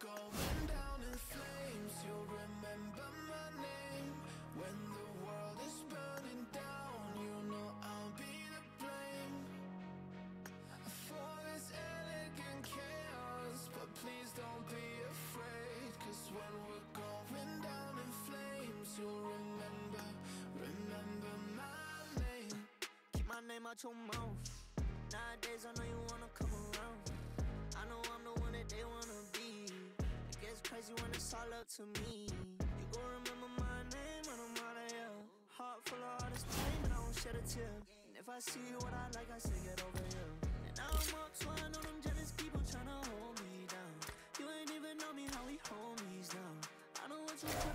going down in flames, you'll remember my name. When the world is burning down, you know I'll be to blame. For this elegant chaos, but please don't be afraid. Cause when we're going down in flames, you'll remember, remember my name. Keep my name out your mouth. Nowadays, crazy when it's all up to me. You gon' remember my name when I'm out of here. Heart full of all this pain, but I won't shed a tear. And if I see what I like, I say get over here. And now I'm up, so I know them jealous people tryna hold me down. You ain't even know me how we homies now. I know what you put